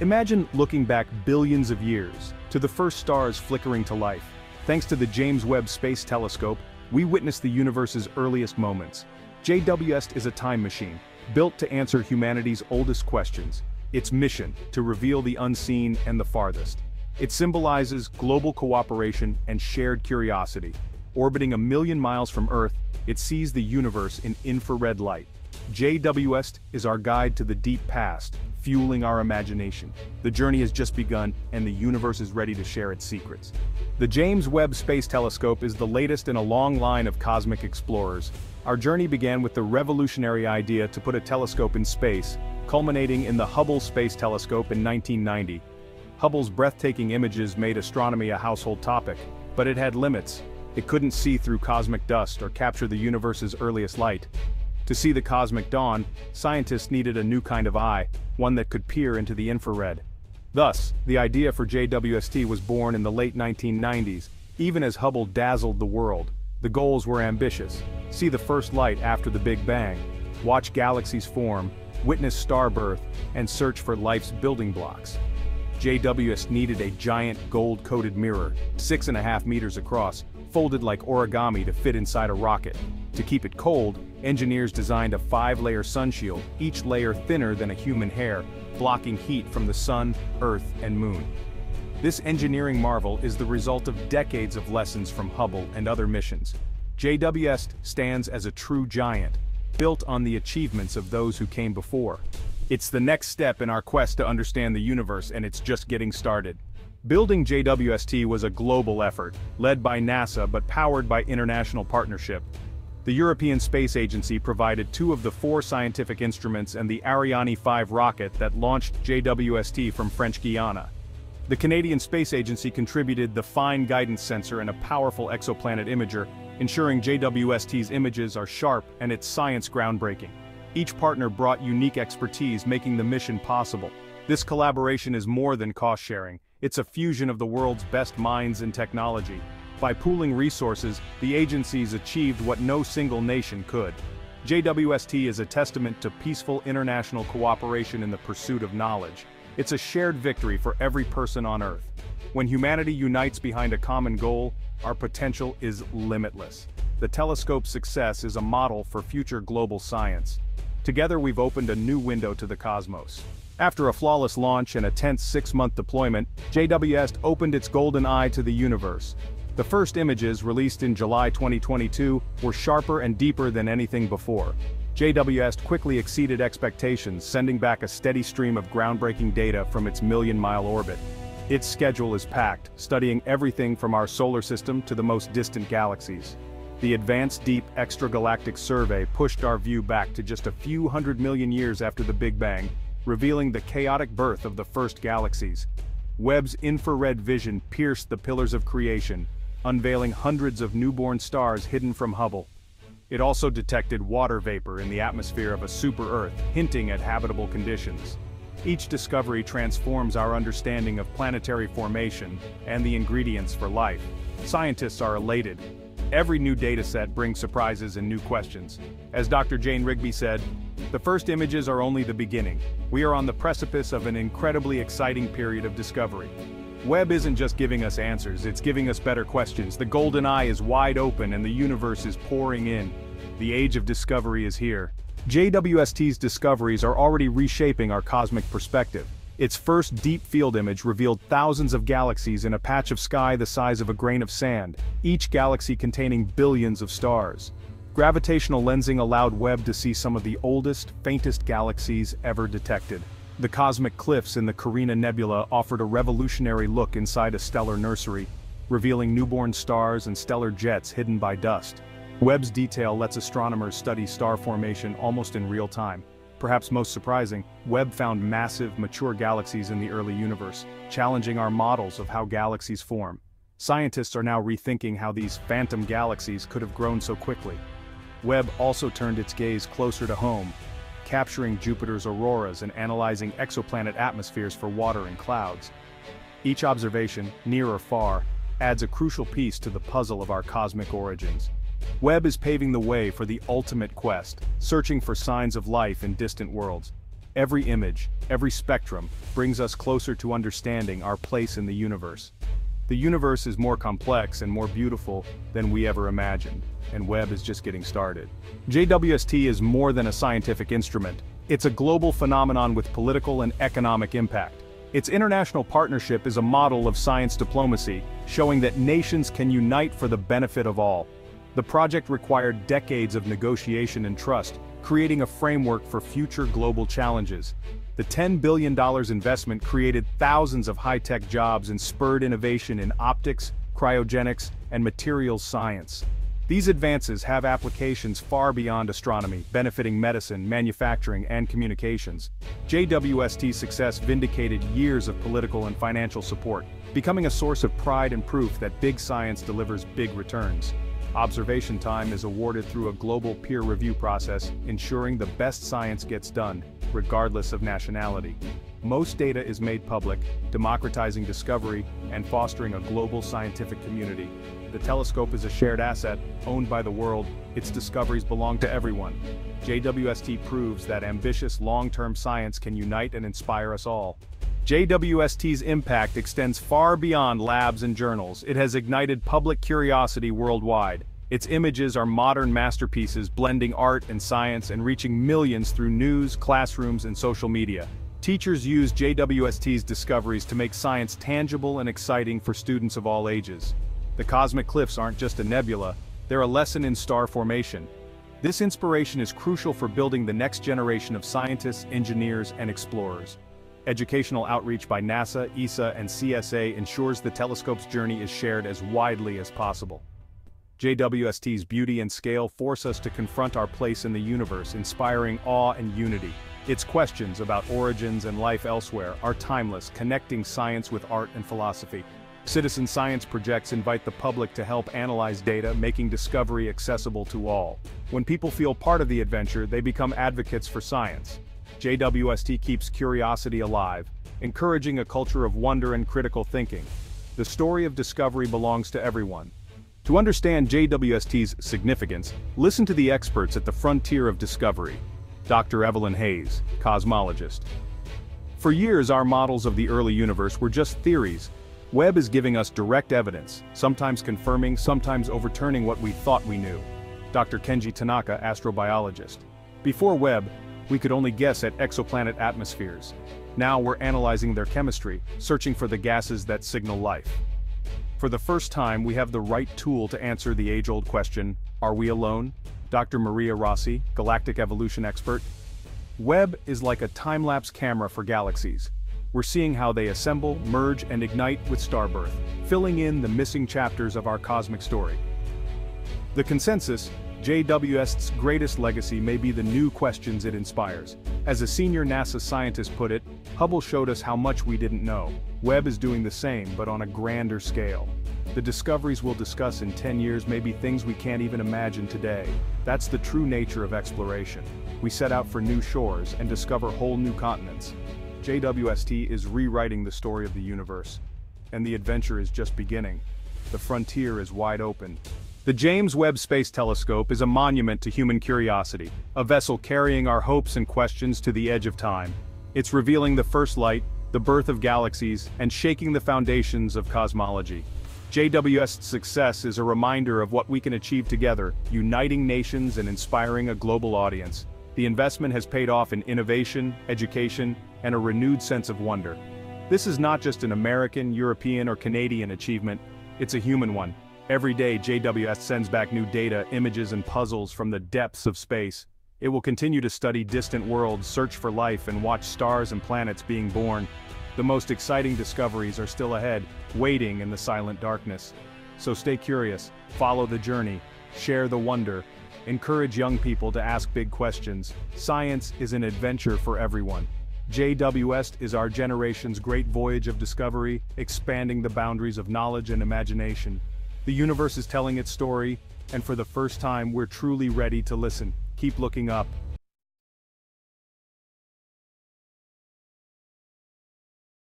Imagine looking back billions of years, to the first stars flickering to life. Thanks to the James Webb Space Telescope, we witness the universe's earliest moments. JWST is a time machine, built to answer humanity's oldest questions. Its mission, to reveal the unseen and the farthest. It symbolizes global cooperation and shared curiosity. Orbiting a million miles from Earth, it sees the universe in infrared light. JWST is our guide to the deep past, fueling our imagination. The journey has just begun, and the universe is ready to share its secrets. The James Webb Space Telescope is the latest in a long line of cosmic explorers. Our journey began with the revolutionary idea to put a telescope in space, culminating in the Hubble Space Telescope in 1990. Hubble's breathtaking images made astronomy a household topic, but it had limits. It couldn't see through cosmic dust or capture the universe's earliest light. To see the cosmic dawn, scientists needed a new kind of eye, one that could peer into the infrared. Thus, the idea for JWST was born in the late 1990s, even as Hubble dazzled the world. The goals were ambitious. See the first light after the Big Bang. Watch galaxies form, witness star birth, and search for life's building blocks. JWST needed a giant gold-coated mirror, six and a half meters across, folded like origami to fit inside a rocket. To keep it cold, engineers designed a five-layer sunshield, each layer thinner than a human hair, blocking heat from the sun, earth, and moon. This engineering marvel is the result of decades of lessons from Hubble and other missions. JWST stands as a true giant, built on the achievements of those who came before. It's the next step in our quest to understand the universe and it's just getting started. Building JWST was a global effort, led by NASA but powered by international partnership. The European Space Agency provided two of the four scientific instruments and the Ariane 5 rocket that launched JWST from French Guiana. The Canadian Space Agency contributed the fine guidance sensor and a powerful exoplanet imager, ensuring JWST's images are sharp and its science groundbreaking. Each partner brought unique expertise making the mission possible. This collaboration is more than cost-sharing, it's a fusion of the world's best minds and technology. By pooling resources, the agencies achieved what no single nation could. JWST is a testament to peaceful international cooperation in the pursuit of knowledge. It's a shared victory for every person on Earth. When humanity unites behind a common goal, our potential is limitless. The telescope's success is a model for future global science. Together we've opened a new window to the cosmos. After a flawless launch and a tense six-month deployment, JWST opened its golden eye to the universe. The first images, released in July 2022, were sharper and deeper than anything before. JWST quickly exceeded expectations, sending back a steady stream of groundbreaking data from its million-mile orbit. Its schedule is packed, studying everything from our solar system to the most distant galaxies. The Advanced Deep Extragalactic Survey pushed our view back to just a few hundred million years after the Big Bang, revealing the chaotic birth of the first galaxies. Webb's infrared vision pierced the pillars of creation, unveiling hundreds of newborn stars hidden from Hubble. It also detected water vapor in the atmosphere of a super-Earth, hinting at habitable conditions. Each discovery transforms our understanding of planetary formation and the ingredients for life. Scientists are elated. Every new dataset brings surprises and new questions. As Dr. Jane Rigby said, the first images are only the beginning. We are on the precipice of an incredibly exciting period of discovery. Webb isn't just giving us answers, it's giving us better questions. The golden eye is wide open and the universe is pouring in. The age of discovery is here. JWST's discoveries are already reshaping our cosmic perspective. Its first deep field image revealed thousands of galaxies in a patch of sky the size of a grain of sand, each galaxy containing billions of stars. Gravitational lensing allowed Webb to see some of the oldest, faintest galaxies ever detected. The cosmic cliffs in the Carina Nebula offered a revolutionary look inside a stellar nursery, revealing newborn stars and stellar jets hidden by dust. Webb's detail lets astronomers study star formation almost in real time. Perhaps most surprising, Webb found massive, mature galaxies in the early universe, challenging our models of how galaxies form. Scientists are now rethinking how these phantom galaxies could have grown so quickly. Webb also turned its gaze closer to home, capturing Jupiter's auroras and analyzing exoplanet atmospheres for water and clouds. Each observation, near or far, adds a crucial piece to the puzzle of our cosmic origins. Webb is paving the way for the ultimate quest, searching for signs of life in distant worlds. Every image, every spectrum, brings us closer to understanding our place in the universe. The universe is more complex and more beautiful than we ever imagined, and Webb is just getting started. JWST is more than a scientific instrument. It's a global phenomenon with political and economic impact. Its international partnership is a model of science diplomacy, showing that nations can unite for the benefit of all. The project required decades of negotiation and trust, creating a framework for future global challenges. The $10 billion investment created thousands of high-tech jobs and spurred innovation in optics, cryogenics, and materials science. These advances have applications far beyond astronomy, benefiting medicine, manufacturing, and communications. JWST's success vindicated years of political and financial support, becoming a source of pride and proof that big science delivers big returns. Observation time is awarded through a global peer review process, ensuring the best science gets done, regardless of nationality. Most data is made public, democratizing discovery and fostering a global scientific community. The telescope is a shared asset, owned by the world, its discoveries belong to everyone. JWST proves that ambitious long-term science can unite and inspire us all. JWST's impact extends far beyond labs and journals, it has ignited public curiosity worldwide. Its images are modern masterpieces blending art and science and reaching millions through news, classrooms, and social media. Teachers use JWST's discoveries to make science tangible and exciting for students of all ages. The cosmic cliffs aren't just a nebula, they're a lesson in star formation. This inspiration is crucial for building the next generation of scientists, engineers, and explorers. Educational outreach by NASA, ESA, and CSA ensures the telescope's journey is shared as widely as possible. JWST's beauty and scale force us to confront our place in the universe, inspiring awe and unity. Its questions about origins and life elsewhere are timeless, connecting science with art and philosophy. Citizen science projects invite the public to help analyze data, making discovery accessible to all. When people feel part of the adventure, they become advocates for science. JWST keeps curiosity alive, encouraging a culture of wonder and critical thinking. The story of discovery belongs to everyone. To understand JWST's significance, listen to the experts at the frontier of discovery. Dr. Evelyn Hayes, cosmologist. For years our models of the early universe were just theories. Webb is giving us direct evidence, sometimes confirming, sometimes overturning what we thought we knew. Dr. Kenji Tanaka, astrobiologist. Before Webb, we could only guess at exoplanet atmospheres. Now we're analyzing their chemistry, searching for the gases that signal life. For the first time we have the right tool to answer the age-old question, are we alone? Dr. Maria Rossi, galactic evolution expert. Webb is like a time-lapse camera for galaxies. We're seeing how they assemble, merge, and ignite with starbirth, filling in the missing chapters of our cosmic story. The consensus, JWST's greatest legacy may be the new questions it inspires. As a senior NASA scientist put it, Hubble showed us how much we didn't know. Webb is doing the same, but on a grander scale. The discoveries we'll discuss in 10 years may be things we can't even imagine today. That's the true nature of exploration. We set out for new shores and discover whole new continents. JWST is rewriting the story of the universe. And the adventure is just beginning. The frontier is wide open, the James Webb Space Telescope is a monument to human curiosity, a vessel carrying our hopes and questions to the edge of time. It's revealing the first light, the birth of galaxies, and shaking the foundations of cosmology. JWST's success is a reminder of what we can achieve together, uniting nations and inspiring a global audience. The investment has paid off in innovation, education, and a renewed sense of wonder. This is not just an American, European, or Canadian achievement, it's a human one. Every day JWST sends back new data, images and puzzles from the depths of space. It will continue to study distant worlds, search for life and watch stars and planets being born. The most exciting discoveries are still ahead, waiting in the silent darkness. So stay curious, follow the journey, share the wonder, encourage young people to ask big questions. Science is an adventure for everyone. JWST is our generation's great voyage of discovery, expanding the boundaries of knowledge and imagination. The universe is telling its story, and for the first time we're truly ready to listen. Keep looking up,